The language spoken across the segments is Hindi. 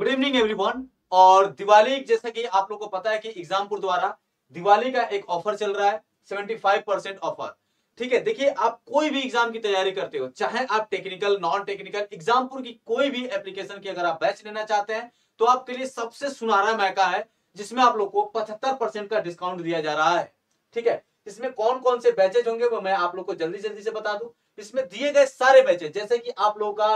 गुड इवनिंग एवरीवन और दिवाली, जैसा कि आप लोग को पता है कि एग्जामपुर द्वारा दिवाली का एक ऑफ़र चल रहा है 75 परसेंट ऑफ़र ठीक है, देखिए, आप कोई भी एग्ज़ाम की तैयारी करते हो, चाहे आप टेक्निकल नॉन टेक्निकल एग्जामपुर की कोई भी एप्लीकेशन की अगर आप बैच लेना चाहते हैं तो आपके लिए सबसे सुनहरा मैका है, जिसमें आप लोग को पचहत्तर परसेंट का डिस्काउंट दिया जा रहा है। ठीक है इसमें कौन कौन से बैचेज होंगे वो मैं आप लोग को जल्दी जल्दी से बता दूँ। इसमें दिए गए सारे बैचेज, जैसे कि आप लोग का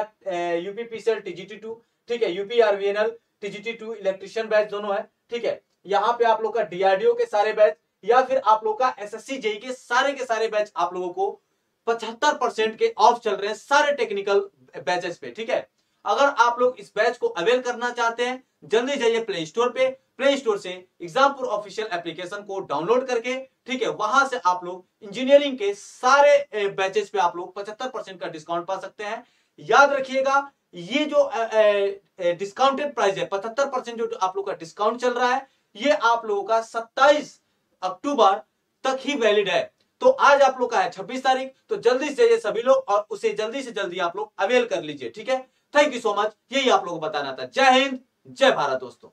यूपीपीसीएल टीजीटी टू ठीक है UP RVNL TGT two electrician batch दोनों है, ठीक है। यहाँ पे आप लोग का डीआरडीओ के सारे बैच या फिर आप लोग का एसएससी जेई के सारे के सारे बैच आप लोगों को पचहत्तर परसेंट के ऑफ़ चल रहे हैं सारे टेक्निकल बैचेस पे, ठीक है। अगर आप लोग इस बैच को अवेल करना चाहते हैं, जल्दी जाइए प्ले स्टोर पे। प्ले स्टोर से एग्जामपुर ऑफिशियल एप्लीकेशन को डाउनलोड करके, ठीक है, वहाँ से आप लोग इंजीनियरिंग के सारे बैचेस पे आप लोग पचहत्तर परसेंट का डिस्काउंट पा सकते हैं। याद रखिएगा, ये जो डिस्काउंटेड प्राइस है, पचहत्तर परसेंट जो आप लोग का डिस्काउंट चल रहा है, ये आप लोगों का 27 अक्टूबर तक ही वैलिड है। तो आज आप लोग का है 26 तारीख तो जल्दी से जाइए सभी लोग और उसे जल्दी से जल्दी आप लोग अवेल कर लीजिए, ठीक है? थैंक यू सो मच यही आप लोगों को बताना था। जय हिंद, जय भारत दोस्तों।